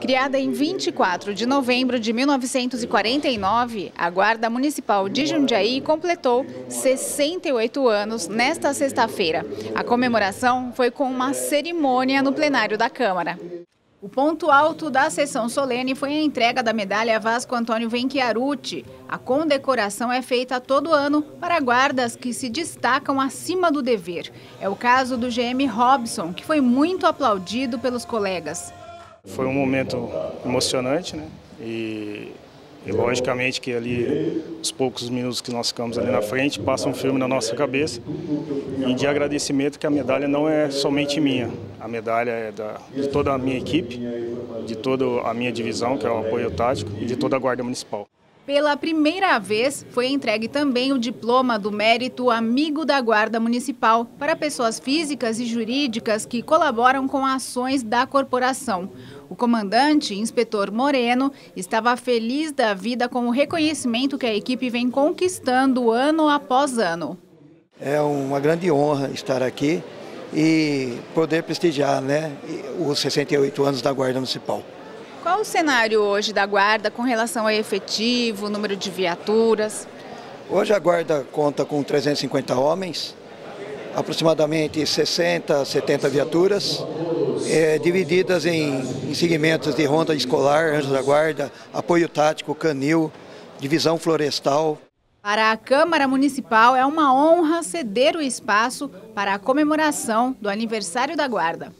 Criada em 24 de novembro de 1949, a Guarda Municipal de Jundiaí completou 68 anos nesta sexta-feira. A comemoração foi com uma cerimônia no plenário da Câmara. O ponto alto da sessão solene foi a entrega da medalha Vasco Antônio Venchiaruti. A condecoração é feita todo ano para guardas que se destacam acima do dever. É o caso do GM Robson, que foi muito aplaudido pelos colegas. Foi um momento emocionante, né? E, e, logicamente que ali, os poucos minutos que nós ficamos ali na frente, passa um filme na nossa cabeça. E de agradecimento que a medalha não é somente minha. A medalha é da, de toda a minha equipe, de toda a minha divisão, que é o apoio tático, e de toda a Guarda Municipal. Pela primeira vez, foi entregue também o diploma do mérito Amigo da Guarda Municipal para pessoas físicas e jurídicas que colaboram com ações da corporação. O comandante, inspetor Moreno, estava feliz da vida com o reconhecimento que a equipe vem conquistando ano após ano. É uma grande honra estar aqui e poder prestigiar né, os 68 anos da Guarda Municipal. Qual o cenário hoje da Guarda com relação ao efetivo, número de viaturas? Hoje a Guarda conta com 350 homens, aproximadamente 60, 70 viaturas, é, divididas em, em segmentos de ronda escolar, anjos da guarda, apoio tático, canil, divisão florestal. Para a Câmara Municipal é uma honra ceder o espaço para a comemoração do aniversário da Guarda.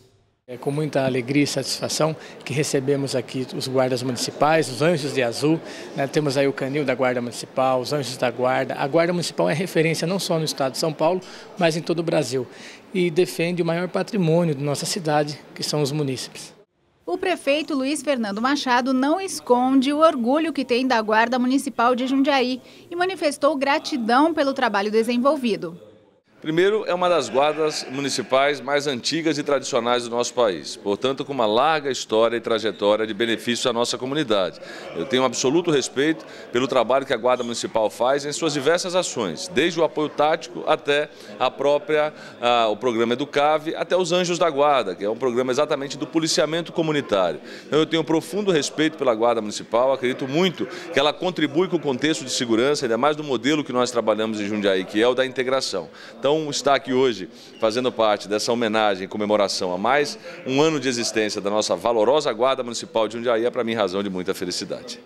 É com muita alegria e satisfação que recebemos aqui os guardas municipais, os Anjos de Azul. Né? Temos aí o canil da Guarda Municipal, os Anjos da Guarda. A Guarda Municipal é referência não só no estado de São Paulo, mas em todo o Brasil. E defende o maior patrimônio de nossa cidade, que são os munícipes. O prefeito Luiz Fernando Machado não esconde o orgulho que tem da Guarda Municipal de Jundiaí e manifestou gratidão pelo trabalho desenvolvido. Primeiro, é uma das guardas municipais mais antigas e tradicionais do nosso país, portanto, com uma larga história e trajetória de benefício à nossa comunidade. Eu tenho um absoluto respeito pelo trabalho que a Guarda Municipal faz em suas diversas ações, desde o apoio tático até a própria, a, o programa Educave, até os Anjos da Guarda, que é um programa exatamente do policiamento comunitário. Então, eu tenho um profundo respeito pela Guarda Municipal, acredito muito que ela contribui com o contexto de segurança, ainda mais do modelo que nós trabalhamos em Jundiaí, que é o da integração. Então, então, estar aqui hoje fazendo parte dessa homenagem e comemoração a mais um ano de existência da nossa valorosa Guarda Municipal de Jundiaí é para mim razão de muita felicidade.